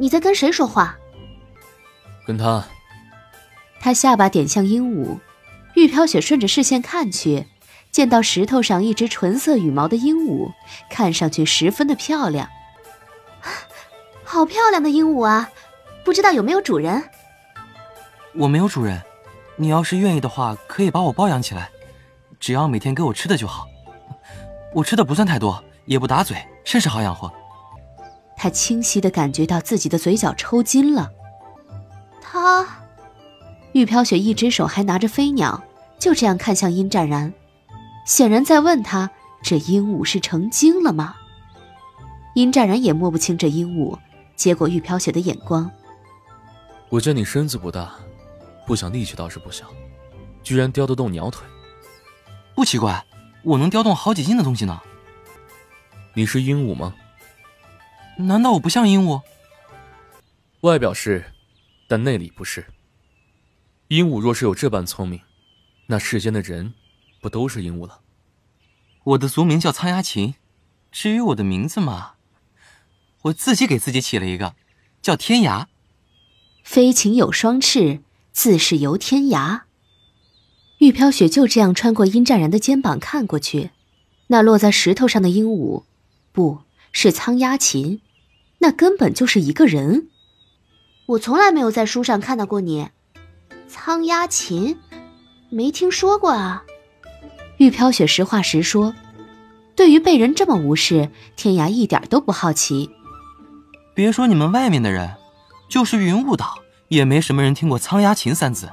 你在跟谁说话？跟他。他下巴点向鹦鹉，玉飘雪顺着视线看去，见到石头上一只纯色羽毛的鹦鹉，看上去十分的漂亮。好漂亮的鹦鹉啊！不知道有没有主人？我没有主人，你要是愿意的话，可以把我包养起来，只要每天给我吃的就好。我吃的不算太多，也不打嘴，甚是好养活。他清晰的感觉到自己的嘴角抽筋了。他，玉飘雪一只手还拿着飞鸟，就这样看向殷湛然，显然在问他：这鹦鹉是成精了吗？殷湛然也摸不清这鹦鹉，接过玉飘雪的眼光。我见你身子不大，不想力气倒是不小，居然叼得动鸟腿。不奇怪，我能叼动好几斤的东西呢。你是鹦鹉吗？难道我不像鹦鹉？外表是，但内里不是。鹦鹉若是有这般聪明，那世间的人不都是鹦鹉了？我的族名叫苍鸦琴，至于我的名字嘛，我自己给自己起了一个，叫天涯。飞禽有双翅，自是游天涯。玉飘雪就这样穿过殷湛然的肩膀看过去，那落在石头上的鹦鹉，不是苍鸦琴，那根本就是一个人。我从来没有在书上看到过你，苍鸦琴，没听说过啊。玉飘雪实话实说，对于被人这么无视，天涯一点都不好奇。别说你们外面的人。就是云雾岛，也没什么人听过“苍鸦琴”三字。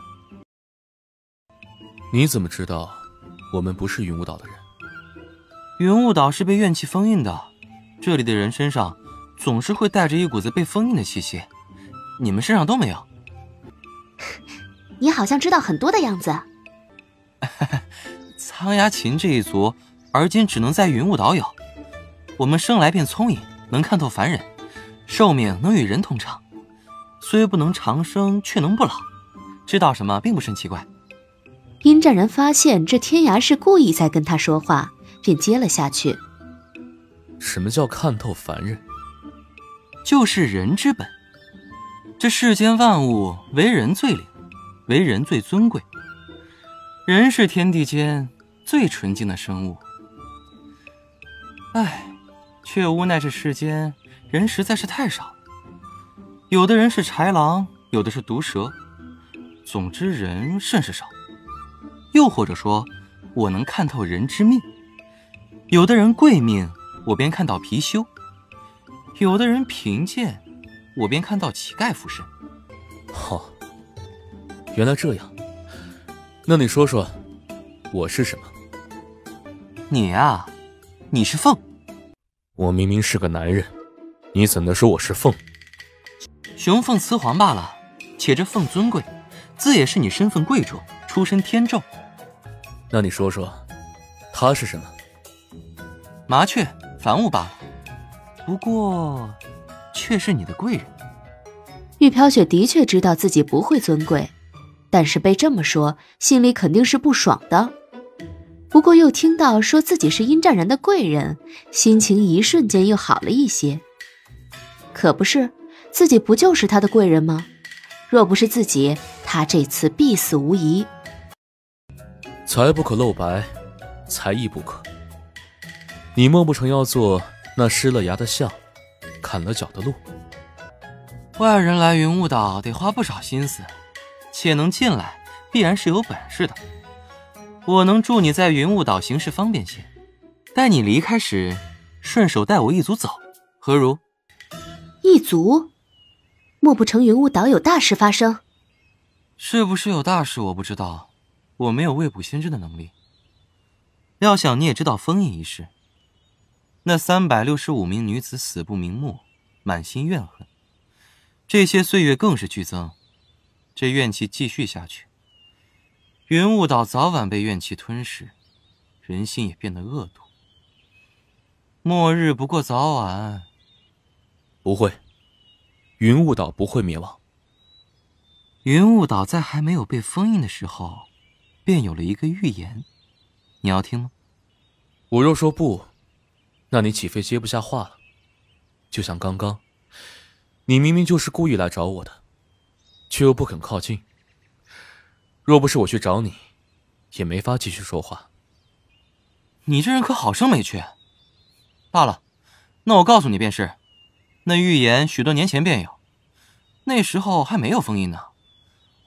你怎么知道我们不是云雾岛的人？云雾岛是被怨气封印的，这里的人身上总是会带着一股子被封印的气息。你们身上都没有。你好像知道很多的样子。苍牙琴这一族，而今只能在云雾岛有。我们生来便聪颖，能看透凡人，寿命能与人同长。虽不能长生，却能不老。知道什么并不甚奇怪。殷湛然发现这天涯是故意在跟他说话，便接了下去。什么叫看透凡人？就是人之本。这世间万物，为人最灵，为人最尊贵。人是天地间最纯净的生物。唉，却无奈这世间人实在是太少。有的人是豺狼，有的是毒蛇，总之人甚是少。又或者说，我能看透人之命。有的人贵命，我便看到貔貅；有的人贫贱，我便看到乞丐附身。哦，原来这样。那你说说，我是什么？你呀，你是凤。我明明是个男人，你怎能说我是凤？雄凤雌凰罢了，且这凤尊贵，自也是你身份贵重，出身天胄。那你说说，他是什么？麻雀，凡物罢了。不过，却是你的贵人。玉飘雪的确知道自己不会尊贵，但是被这么说，心里肯定是不爽的。不过又听到说自己是殷湛然的贵人，心情一瞬间又好了一些。可不是。自己不就是他的贵人吗？若不是自己，他这次必死无疑。财不可露白，才艺不可。你莫不成要做那失了牙的象，砍了脚的鹿？外人来云雾岛得花不少心思，且能进来，必然是有本事的。我能助你在云雾岛行事方便些，待你离开时，顺手带我一族走，何如？一族？莫不成云雾岛有大事发生？是不是有大事我不知道，我没有未卜先知的能力。料想你也知道封印一事，那三百六十五名女子死不瞑目，满心怨恨。这些岁月更是剧增，这怨气继续下去，云雾岛早晚被怨气吞噬，人心也变得恶毒。末日不过早晚，不会。云雾岛不会灭亡。云雾岛在还没有被封印的时候，便有了一个预言，你要听吗？我若说不，那你岂非接不下话了？就像刚刚，你明明就是故意来找我的，却又不肯靠近。若不是我去找你，也没法继续说话。你这人可好生没趣。罢了，那我告诉你便是，那预言许多年前便有，那时候还没有封印呢。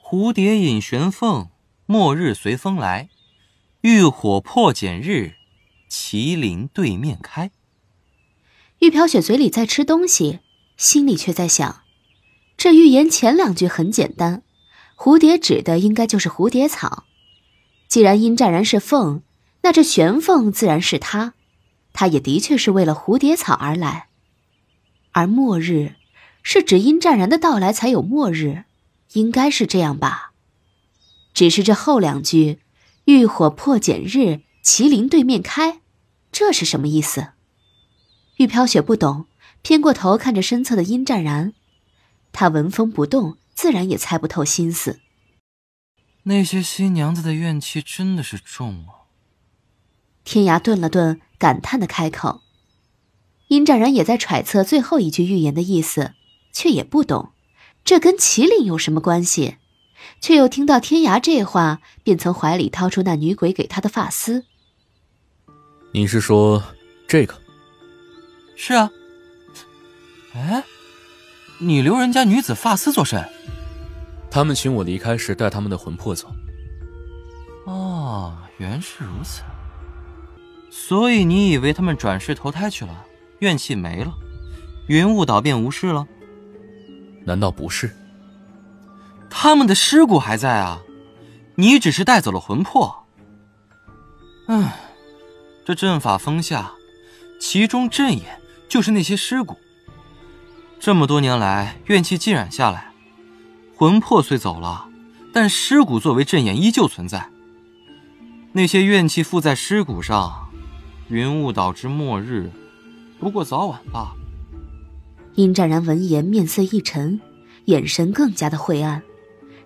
蝴蝶引玄凤，末日随风来，浴火破茧日，麒麟对面开。玉飘雪嘴里在吃东西，心里却在想：这预言前两句很简单，蝴蝶指的应该就是蝴蝶草。既然殷湛然是凤，那这玄凤自然是他，他也的确是为了蝴蝶草而来。而末日，是指殷湛然的到来才有末日，应该是这样吧？只是这后两句“浴火破茧日，麒麟对面开”，这是什么意思？玉飘雪不懂，偏过头看着身侧的殷湛然，他纹风不动，自然也猜不透心思。那些新娘子的怨气真的是重啊！天涯顿了顿，感叹的开口。殷湛然也在揣测最后一句预言的意思，却也不懂，这跟麒麟有什么关系？却又听到天涯这话，便从怀里掏出那女鬼给他的发丝。你是说这个？是啊，哎，你留人家女子发丝做甚？他们请我离开时带他们的魂魄走。哦，原是如此。所以你以为他们转世投胎去了，怨气没了，云雾岛便无事了？难道不是？他们的尸骨还在啊，你只是带走了魂魄。唉，这阵法封下，其中阵眼。就是那些尸骨。这么多年来，怨气浸染下来，魂魄虽走了，但尸骨作为阵眼依旧存在。那些怨气附在尸骨上，云雾岛之末日，不过早晚罢了。殷湛然闻言，面色一沉，眼神更加的晦暗，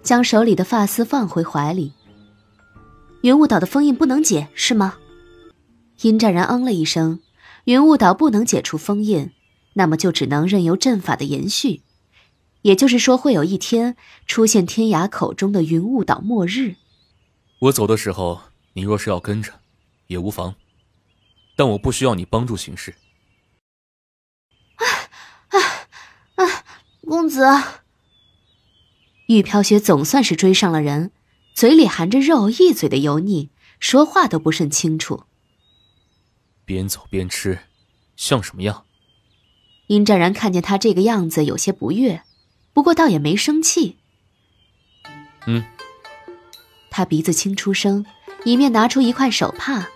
将手里的发丝放回怀里。云雾岛的封印不能解，是吗？殷湛然嗯了一声。云雾岛不能解除封印，那么就只能任由阵法的延续。也就是说，会有一天出现天涯口中的云雾岛末日。我走的时候，你若是要跟着，也无妨。但我不需要你帮助行事。啊啊啊，公子！玉飘雪总算是追上了人，嘴里含着肉，一嘴的油腻，说话都不甚清楚。边走边吃，像什么样？殷湛然看见他这个样子，有些不悦，不过倒也没生气。嗯。他鼻子轻出声，一面拿出一块手帕。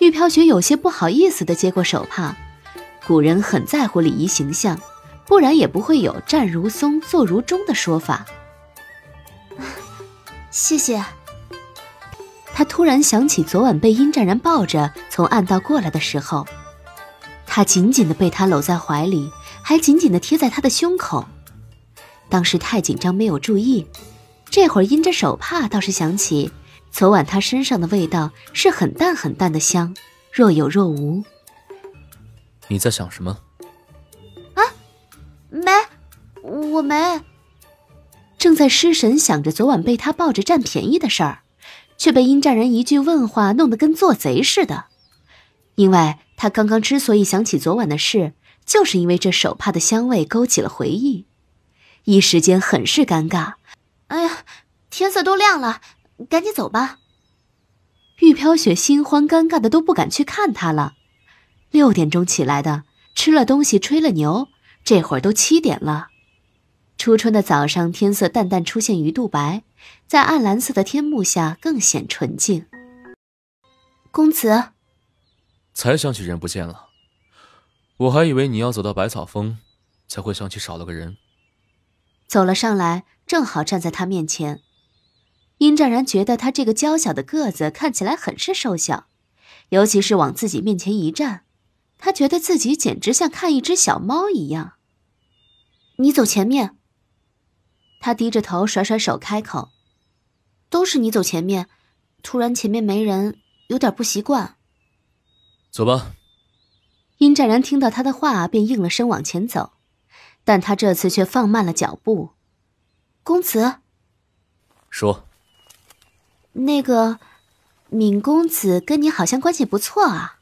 玉飘雪有些不好意思的接过手帕。古人很在乎礼仪形象，不然也不会有站如松，坐如钟的说法。谢谢。他突然想起昨晚被殷湛然抱着从暗道过来的时候，他紧紧的被他搂在怀里，还紧紧的贴在他的胸口。当时太紧张没有注意，这会儿因着手帕，倒是想起昨晚他身上的味道是很淡很淡的香，若有若无。你在想什么？啊，没，我没。正在失神想着昨晚被他抱着占便宜的事儿。却被殷湛然一句问话弄得跟做贼似的，因为他刚刚之所以想起昨晚的事，就是因为这手帕的香味勾起了回忆，一时间很是尴尬。哎呀，天色都亮了，赶紧走吧。玉飘雪心慌尴尬的都不敢去看他了。六点钟起来的，吃了东西，吹了牛，这会儿都七点了。初春的早上，天色淡淡出现鱼肚白。在暗蓝色的天幕下，更显纯净。公子，才想起人不见了，我还以为你要走到百草峰，才会想起少了个人。走了上来，正好站在他面前。殷湛然觉得他这个娇小的个子看起来很是瘦小，尤其是往自己面前一站，他觉得自己简直像看一只小猫一样。你走前面。他低着头，甩甩手，开口：“都是你走前面，突然前面没人，有点不习惯。”走吧。殷湛然听到他的话，便应了声往前走。但他这次却放慢了脚步。公子，说，那个闵公子跟你好像关系不错啊。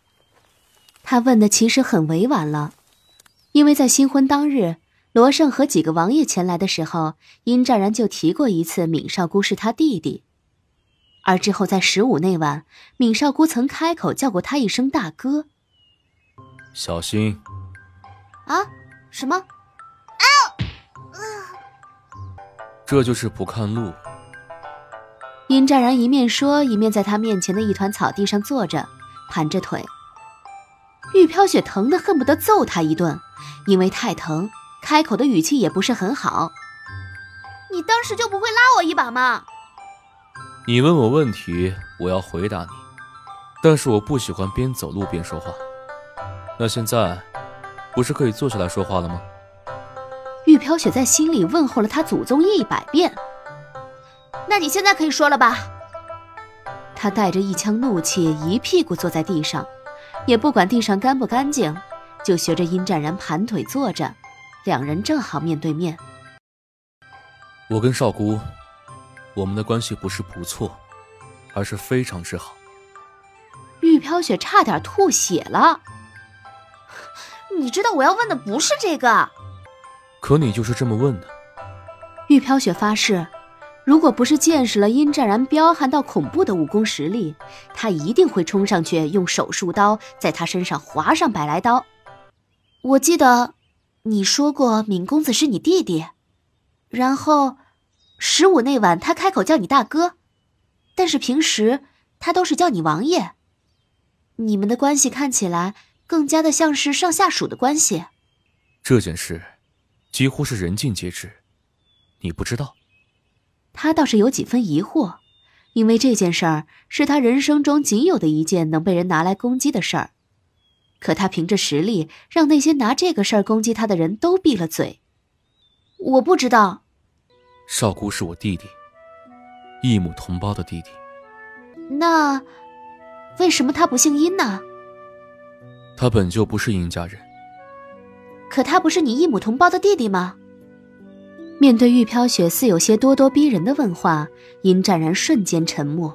他问的其实很委婉了，因为在新婚当日，罗胜和几个王爷前来的时候，殷湛然就提过一次闵少姑是他弟弟，而之后在十五那晚，闵少姑曾开口叫过他一声大哥。小心！啊？什么？啊！这就是不看路。殷湛然一面说，一面在他面前的一团草地上坐着，盘着腿。玉飘雪疼得恨不得揍他一顿，因为太疼，开口的语气也不是很好。你当时就不会拉我一把吗？你问我问题，我要回答你，但是我不喜欢边走路边说话。那现在，不是可以坐下来说话了吗？玉飘雪在心里问候了他祖宗一百遍。那你现在可以说了吧？他带着一腔怒气，一屁股坐在地上。也不管地上干不干净，就学着殷湛然盘腿坐着，两人正好面对面。我跟少姑，我们的关系不是不错，而是非常之好。玉飘雪差点吐血了。你知道我要问的不是这个，可你就是这么问的。玉飘雪发誓。如果不是见识了殷湛然彪悍到恐怖的武功实力，他一定会冲上去用手术刀在他身上划上百来刀。我记得你说过闵公子是你弟弟，然后十五那晚他开口叫你大哥，但是平时他都是叫你王爷。你们的关系看起来更加的像是上下属的关系。这件事几乎是人尽皆知，你不知道。他倒是有几分疑惑，因为这件事儿是他人生中仅有的一件能被人拿来攻击的事儿。可他凭着实力，让那些拿这个事儿攻击他的人都闭了嘴。我不知道，少姑是我弟弟，异母同胞的弟弟。那为什么他不姓殷呢？他本就不是殷家人。可他不是你异母同胞的弟弟吗？面对玉飘雪似有些咄咄逼人的问话，殷湛然瞬间沉默，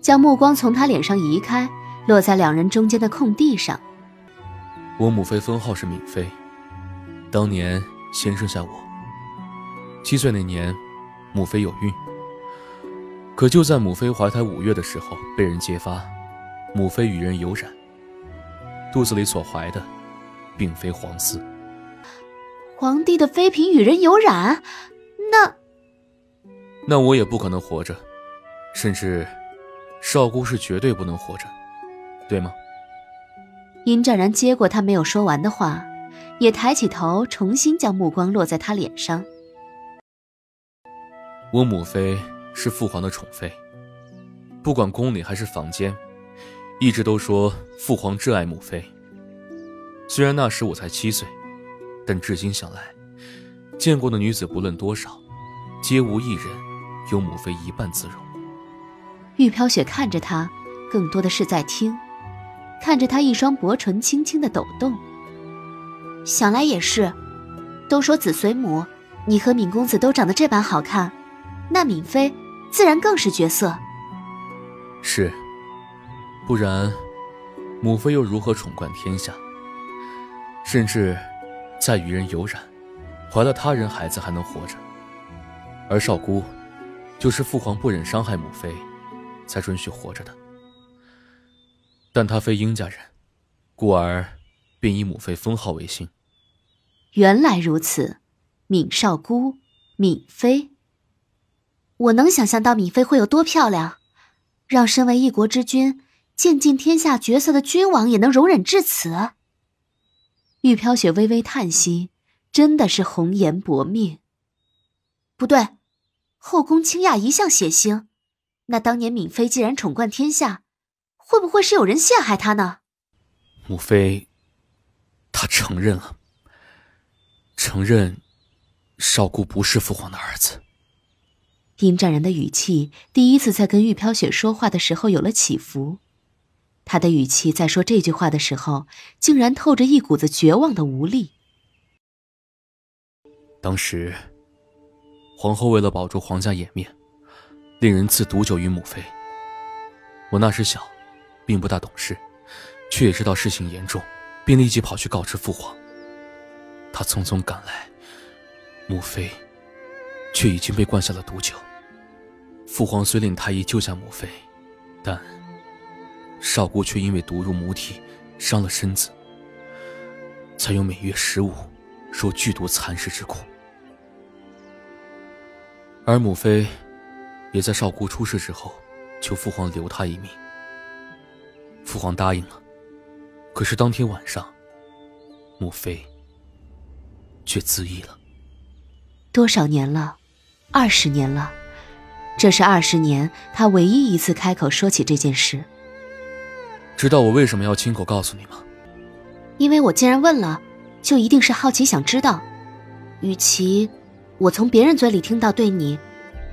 将目光从他脸上移开，落在两人中间的空地上。我母妃封号是敏妃，当年先生下我。七岁那年，母妃有孕，可就在母妃怀胎五月的时候，被人揭发，母妃与人有染，肚子里所怀的，并非皇嗣。皇帝的妃嫔与人有染，那那我也不可能活着，甚至少姑是绝对不能活着，对吗？殷湛然接过他没有说完的话，也抬起头，重新将目光落在他脸上。我母妃是父皇的宠妃，不管宫里还是房间，一直都说父皇挚爱母妃。虽然那时我才七岁。但至今想来，见过的女子不论多少，皆无一人有母妃一半姿容。玉飘雪看着他，更多的是在听，看着他一双薄唇轻轻的抖动。想来也是，都说子随母，你和闵公子都长得这般好看，那闵妃自然更是绝色。是，不然，母妃又如何宠冠天下？甚至。在与人有染，怀了他人孩子还能活着，而少姑，就是父皇不忍伤害母妃，才准许活着的。但她非殷家人，故而便以母妃封号为姓。原来如此，闵少姑，闵妃。我能想象到闵妃会有多漂亮，让身为一国之君、见尽天下绝色的君王也能容忍至此。玉飘雪微微叹息，真的是红颜薄命。不对，后宫清雅一向血腥，那当年闵妃既然宠冠天下，会不会是有人陷害他呢？母妃，他承认了，承认少姑不是父皇的儿子。殷湛然的语气第一次在跟玉飘雪说话的时候有了起伏。他的语气在说这句话的时候，竟然透着一股子绝望的无力。当时，皇后为了保住皇家颜面，令人赐毒酒于母妃。我那时小，并不大懂事，却也知道事情严重，便立即跑去告知父皇。他匆匆赶来，母妃却已经被灌下了毒酒。父皇虽令太医救下母妃，但少姑却因为毒入母体，伤了身子，才有每月十五受剧毒蚕食之苦。而母妃也在少姑出事之后，求父皇留她一命。父皇答应了，可是当天晚上，母妃却自缢了。多少年了？二十年了。这是二十年他唯一一次开口说起这件事。知道我为什么要亲口告诉你吗？因为我既然问了，就一定是好奇想知道。与其我从别人嘴里听到对你，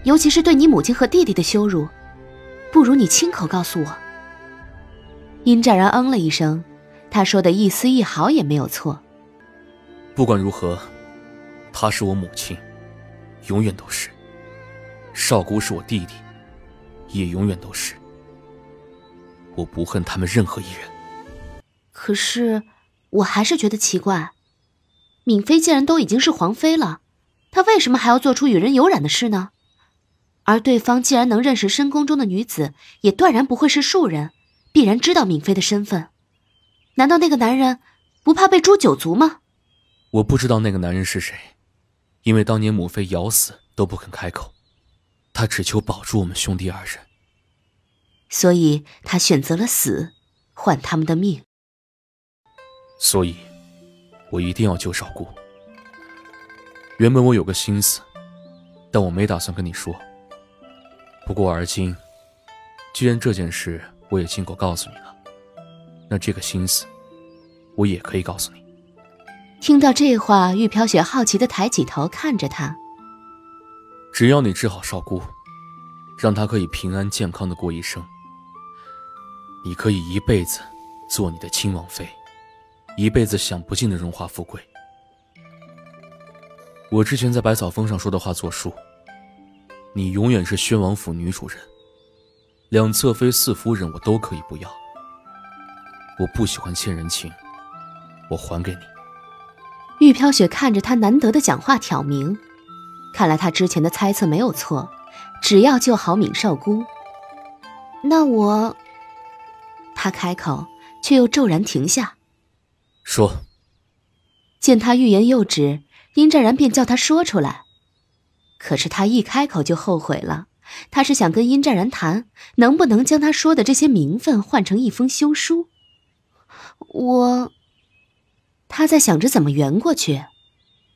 尤其是对你母亲和弟弟的羞辱，不如你亲口告诉我。殷湛然嗯了一声，他说的一丝一毫也没有错。不管如何，她是我母亲，永远都是。少姑是我弟弟，也永远都是。我不恨他们任何一人。可是，我还是觉得奇怪。敏妃既然都已经是皇妃了，她为什么还要做出与人有染的事呢？而对方既然能认识深宫中的女子，也断然不会是庶人，必然知道敏妃的身份。难道那个男人不怕被诛九族吗？我不知道那个男人是谁，因为当年母妃咬死都不肯开口。他只求保住我们兄弟二人，所以他选择了死，换他们的命。所以，我一定要救少姑。原本我有个心思，但我没打算跟你说。不过而今，既然这件事我也亲口告诉你了，那这个心思，我也可以告诉你。听到这话，玉飘雪好奇的抬起头看着他。只要你治好少姑，让她可以平安健康的过一生，你可以一辈子做你的亲王妃，一辈子享不尽的荣华富贵。我之前在百草峰上说的话作数，你永远是宣王府女主人，两侧妃、四夫人我都可以不要。我不喜欢欠人情，我还给你。玉飘雪看着他难得的讲话挑明。看来他之前的猜测没有错，只要救好闵少姑，那我……他开口，却又骤然停下。说。见他欲言又止，殷湛然便叫他说出来。可是他一开口就后悔了。他是想跟殷湛然谈，能不能将他说的这些名分换成一封休书。我……他在想着怎么圆过去，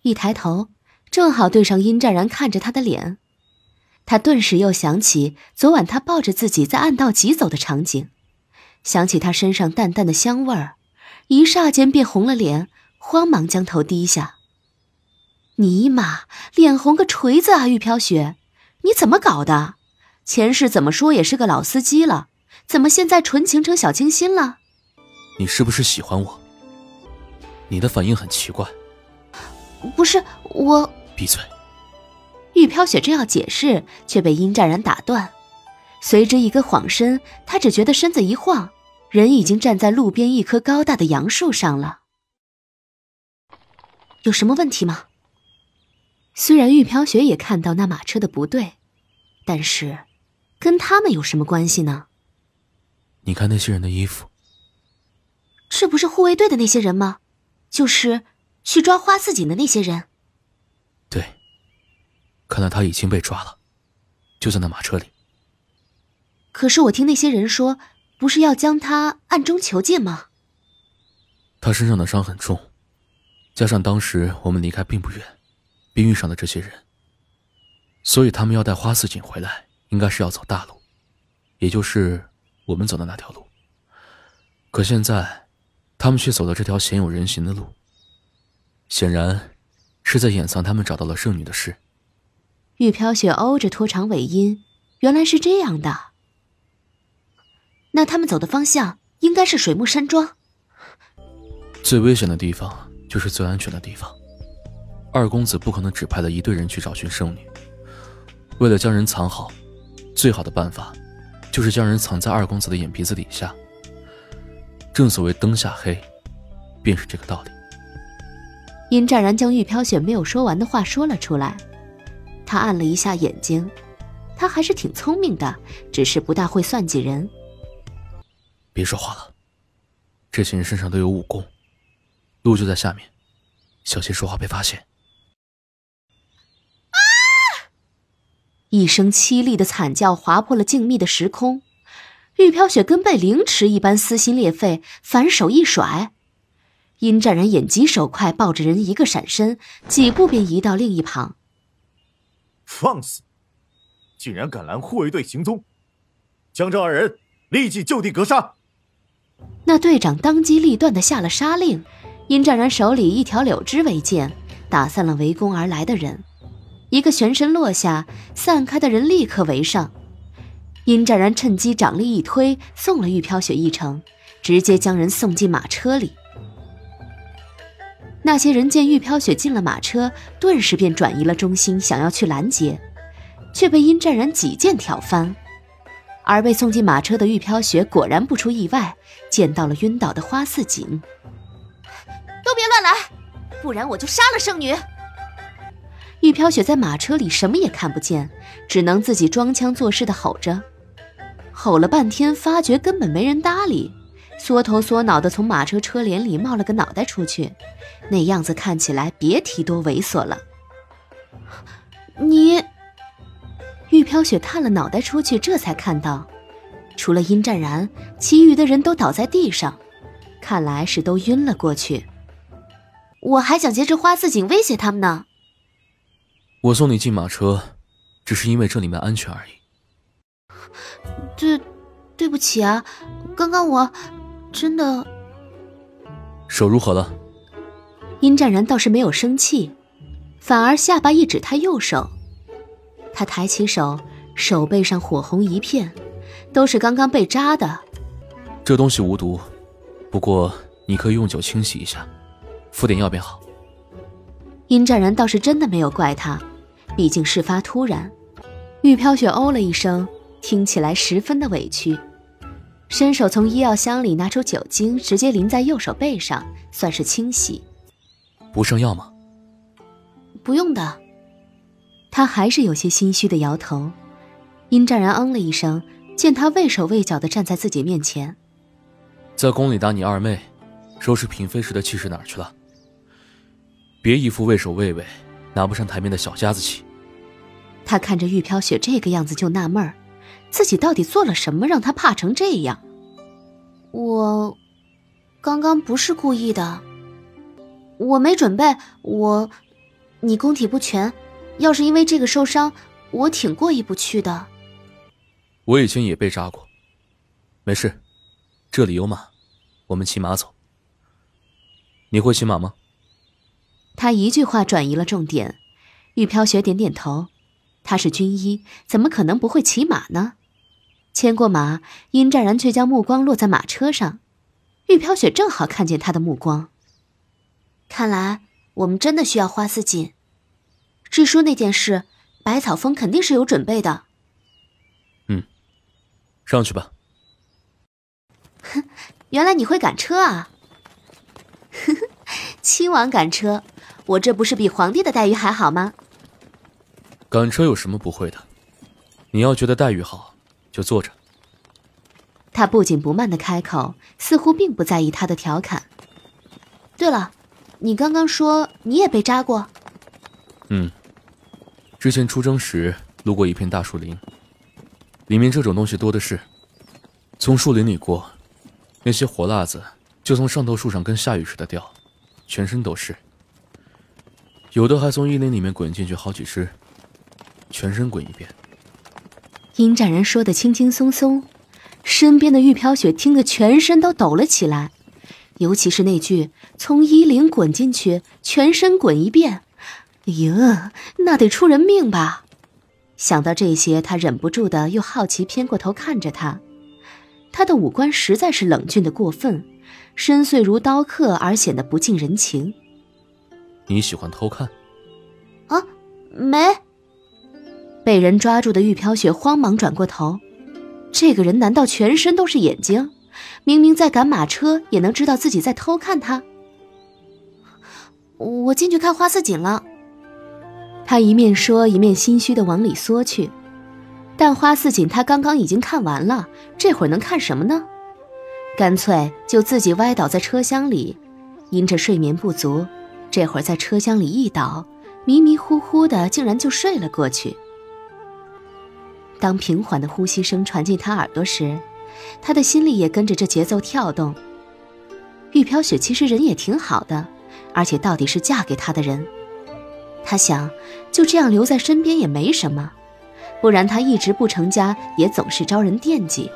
一抬头。正好对上殷湛然看着他的脸，他顿时又想起昨晚他抱着自己在暗道疾走的场景，想起他身上淡淡的香味儿，一霎间便红了脸，慌忙将头低下。尼玛，脸红个锤子啊！玉飘雪，你怎么搞的？前世怎么说也是个老司机了，怎么现在纯情成小清新了？你是不是喜欢我？你的反应很奇怪。不是我。闭嘴！玉飘雪正要解释，却被殷湛然打断。随之一个晃身，他只觉得身子一晃，人已经站在路边一棵高大的杨树上了。有什么问题吗？虽然玉飘雪也看到那马车的不对，但是跟他们有什么关系呢？你看那些人的衣服，这不是护卫队的那些人吗？就是去抓花四锦的那些人。对，看来他已经被抓了，就在那马车里。可是我听那些人说，不是要将他暗中囚禁吗？他身上的伤很重，加上当时我们离开并不远，便遇上了这些人，所以他们要带花似锦回来，应该是要走大路，也就是我们走的那条路。可现在，他们却走了这条鲜有人行的路，显然。是在掩藏他们找到了圣女的事。玉飘雪哦着拖长尾音，原来是这样的。那他们走的方向应该是水木山庄。最危险的地方就是最安全的地方，二公子不可能只派了一队人去找寻圣女。为了将人藏好，最好的办法，就是将人藏在二公子的眼皮子底下。正所谓灯下黑，便是这个道理。殷湛然将玉飘雪没有说完的话说了出来，他按了一下眼睛，他还是挺聪明的，只是不大会算计人。别说话了，这些人身上都有武功，路就在下面，小心说话被发现。一声凄厉的惨叫划破了静谧的时空，玉飘雪跟被凌迟一般撕心裂肺，反手一甩。殷湛然眼疾手快，抱着人一个闪身，几步便移到另一旁。放肆！竟然敢拦护卫队行踪，将这二人立即就地格杀！那队长当机立断的下了杀令。殷湛然手里一条柳枝为剑，打散了围攻而来的人。一个旋身落下，散开的人立刻围上。殷湛然趁机掌力一推，送了玉飘雪一程，直接将人送进马车里。那些人见玉飘雪进了马车，顿时便转移了中心，想要去拦截，却被殷湛然几剑挑翻。而被送进马车的玉飘雪果然不出意外，见到了晕倒的花似锦。都别乱来，不然我就杀了圣女！玉飘雪在马车里什么也看不见，只能自己装腔作势的吼着，吼了半天，发觉根本没人搭理。缩头缩脑的从马车车帘里冒了个脑袋出去，那样子看起来别提多猥琐了。你，玉飘雪探了脑袋出去，这才看到，除了殷湛然，其余的人都倒在地上，看来是都晕了过去。我还想借着花似锦威胁他们呢。我送你进马车，只是因为这里面安全而已。对，对不起啊，刚刚我。真的，手如何了？殷湛然倒是没有生气，反而下巴一指他右手。他抬起手，手背上火红一片，都是刚刚被扎的。这东西无毒，不过你可以用酒清洗一下，敷点药便好。殷湛然倒是真的没有怪他，毕竟事发突然。玉飘雪哦了一声，听起来十分的委屈。伸手从医药箱里拿出酒精，直接淋在右手背上，算是清洗。不上药吗？不用的。他还是有些心虚的摇头。殷湛然嗯了一声，见他畏手畏脚的站在自己面前，在宫里打你二妹，收拾嫔妃时的气势哪儿去了？别一副畏首畏尾、拿不上台面的小家子气。他看着玉飘雪这个样子就纳闷儿。自己到底做了什么，让他怕成这样？我刚刚不是故意的，我没准备。我，你宫体不全，要是因为这个受伤，我挺过意不去的。我以前也被扎过，没事，这里有马，我们骑马走。你会骑马吗？他一句话转移了重点。玉飘雪点点头。他是军医，怎么可能不会骑马呢？牵过马，殷湛然却将目光落在马车上。玉飘雪正好看见他的目光。看来我们真的需要花似锦。智书那件事，百草峰肯定是有准备的。嗯，上去吧。哼，原来你会赶车啊！呵呵，亲王赶车，我这不是比皇帝的待遇还好吗？赶车有什么不会的？你要觉得待遇好，就坐着。他不紧不慢的开口，似乎并不在意他的调侃。对了，你刚刚说你也被扎过？嗯，之前出征时路过一片大树林，里面这种东西多的是。从树林里过，那些火辣子就从上头树上跟下雨似的掉，全身都是。有的还从衣领里面滚进去好几只。全身滚一遍。殷湛然说的轻轻松松，身边的玉飘雪听得全身都抖了起来，尤其是那句“从衣领滚进去，全身滚一遍”，哎呀，那得出人命吧！想到这些，他忍不住的又好奇偏过头看着他。他的五官实在是冷峻的过分，深邃如刀刻，而显得不近人情。你喜欢偷看？啊，没。被人抓住的玉飘雪慌忙转过头，这个人难道全身都是眼睛？明明在赶马车，也能知道自己在偷看他。我进去看花似锦了。他一面说，一面心虚的往里缩去。但花似锦他刚刚已经看完了，这会儿能看什么呢？干脆就自己歪倒在车厢里，因着睡眠不足，这会儿在车厢里一倒，迷迷糊糊的，竟然就睡了过去。当平缓的呼吸声传进他耳朵时，他的心里也跟着这节奏跳动。玉飘雪其实人也挺好的，而且到底是嫁给他的人，他想就这样留在身边也没什么，不然他一直不成家也总是招人惦记。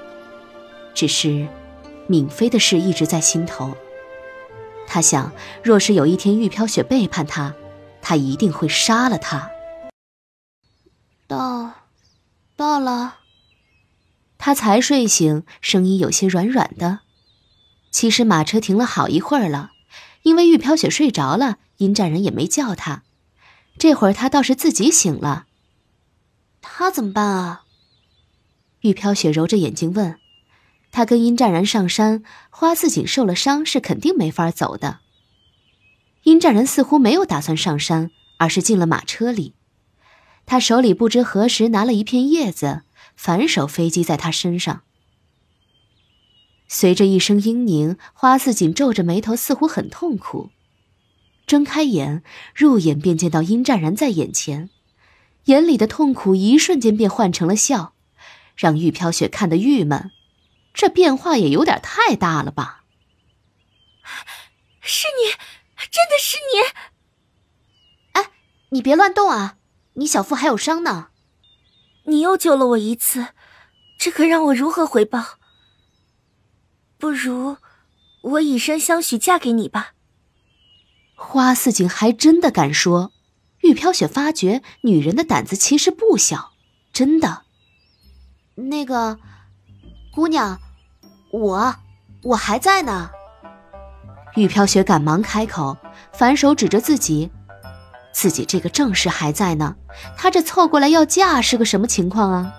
只是，敏妃的事一直在心头。他想，若是有一天玉飘雪背叛他，他一定会杀了他。到，到了。他才睡醒，声音有些软软的。其实马车停了好一会儿了，因为玉飘雪睡着了，阴战人也没叫他。这会儿他倒是自己醒了。他怎么办啊？玉飘雪揉着眼睛问。他跟殷战然上山，花似锦受了伤，是肯定没法走的。殷战然似乎没有打算上山，而是进了马车里。他手里不知何时拿了一片叶子。反手飞击在他身上，随着一声嘤咛，花似锦皱着眉头，似乎很痛苦。睁开眼，入眼便见到殷湛然在眼前，眼里的痛苦一瞬间便换成了笑，让玉飘雪看得郁闷。这变化也有点太大了吧？是你，真的是你！哎，你别乱动啊，你小腹还有伤呢。你又救了我一次，这可让我如何回报？不如我以身相许，嫁给你吧。花似锦还真的敢说，玉飘雪发觉女人的胆子其实不小，真的。那个姑娘，我我还在呢。玉飘雪赶忙开口，反手指着自己。自己这个正室还在呢，她这凑过来要嫁是个什么情况啊？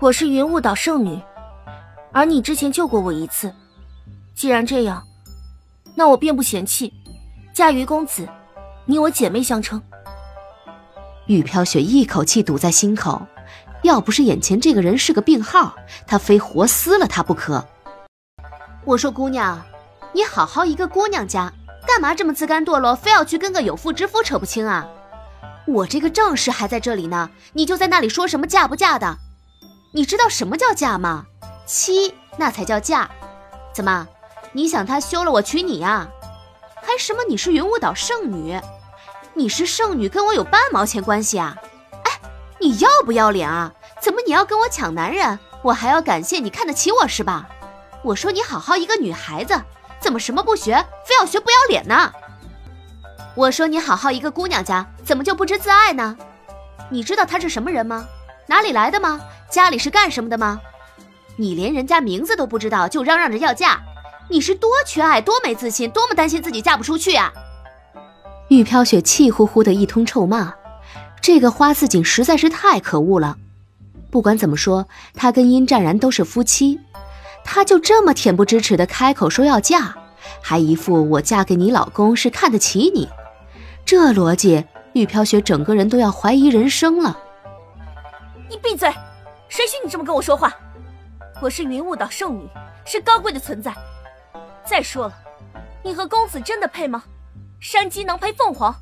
我是云雾岛圣女，而你之前救过我一次。既然这样，那我便不嫌弃，嫁于公子，你我姐妹相称。玉飘雪一口气堵在心口，要不是眼前这个人是个病号，她非活撕了他不可。我说姑娘，你好好一个姑娘家。干嘛这么自甘堕落，非要去跟个有妇之夫扯不清啊？我这个正室还在这里呢，你就在那里说什么嫁不嫁的？你知道什么叫嫁吗？妻那才叫嫁。怎么，你想他休了我娶你呀？还什么你是云雾岛圣女？你是圣女，跟我有半毛钱关系啊？哎，你要不要脸啊？怎么你要跟我抢男人？我还要感谢你看得起我是吧？我说你好好一个女孩子。怎么什么不学，非要学不要脸呢？我说你好好一个姑娘家，怎么就不知自爱呢？你知道他是什么人吗？哪里来的吗？家里是干什么的吗？你连人家名字都不知道，就嚷嚷着要嫁，你是多缺爱，多没自信，多么担心自己嫁不出去啊！玉飘雪气呼呼的一通臭骂，这个花似锦实在是太可恶了。不管怎么说，他跟殷湛然都是夫妻。他就这么恬不知耻的开口说要嫁，还一副我嫁给你老公是看得起你，这逻辑，玉飘雪整个人都要怀疑人生了。你闭嘴！谁许你这么跟我说话？我是云雾岛圣女，是高贵的存在。再说了，你和公子真的配吗？山鸡能配凤凰？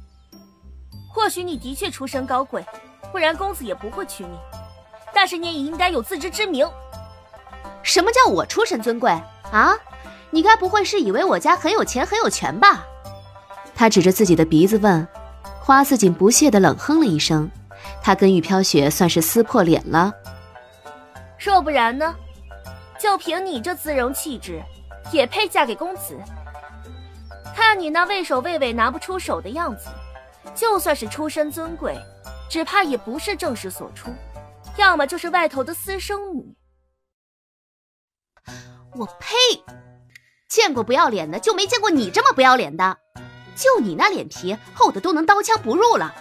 或许你的确出身高贵，不然公子也不会娶你。但是你也应该有自知之明。什么叫我出身尊贵啊？你该不会是以为我家很有钱很有权吧？他指着自己的鼻子问。花似锦不屑的冷哼了一声。他跟玉飘雪算是撕破脸了。若不然呢？就凭你这姿容气质，也配嫁给公子？看你那畏首畏尾拿不出手的样子，就算是出身尊贵，只怕也不是正室所出，要么就是外头的私生女。我呸！见过不要脸的，就没见过你这么不要脸的。就你那脸皮，厚的都能刀枪不入了，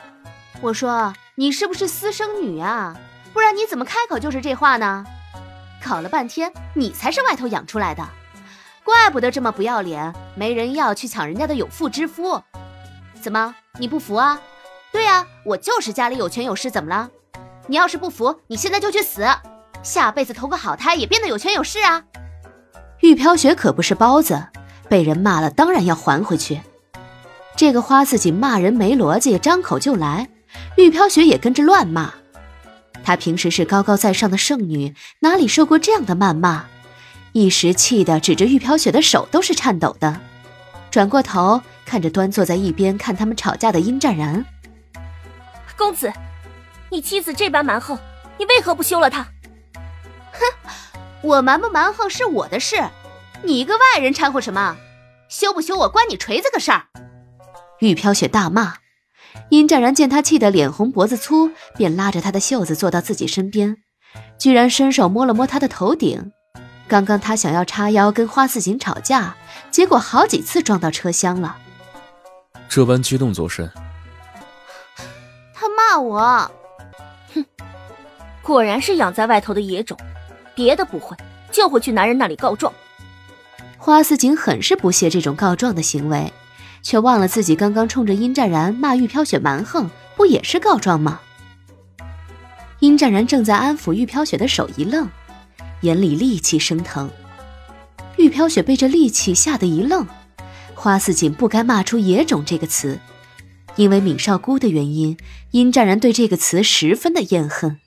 我说你是不是私生女啊？不然你怎么开口就是这话呢？搞了半天，你才是外头养出来的，怪不得这么不要脸，没人要去抢人家的有妇之夫。怎么你不服啊？对呀，我就是家里有权有势，怎么了？你要是不服，你现在就去死，下辈子投个好胎也变得有权有势啊！玉飘雪可不是包子，被人骂了当然要还回去。这个花自己骂人没逻辑，张口就来，玉飘雪也跟着乱骂。她平时是高高在上的圣女，哪里受过这样的谩骂？一时气得指着玉飘雪的手都是颤抖的，转过头看着端坐在一边看他们吵架的殷湛然。公子，你妻子这般蛮横，你为何不休了她？哼，我蛮不蛮横是我的事，你一个外人掺和什么？休不休我关你锤子个事儿！玉飘雪大骂。殷湛然见他气得脸红脖子粗，便拉着他的袖子坐到自己身边，居然伸手摸了摸他的头顶。刚刚他想要叉腰跟花四锦吵架，结果好几次撞到车厢了。这般激动作甚？他骂我，哼，果然是养在外头的野种，别的不会，就会去男人那里告状。花四锦很是不屑这种告状的行为。却忘了自己刚刚冲着殷湛然骂玉飘雪蛮横，不也是告状吗？殷湛然正在安抚玉飘雪的手一愣，眼里戾气升腾。玉飘雪被这戾气吓得一愣，花四锦不该骂出“野种”这个词，因为闵少姑的原因，殷湛然对这个词十分的厌恨。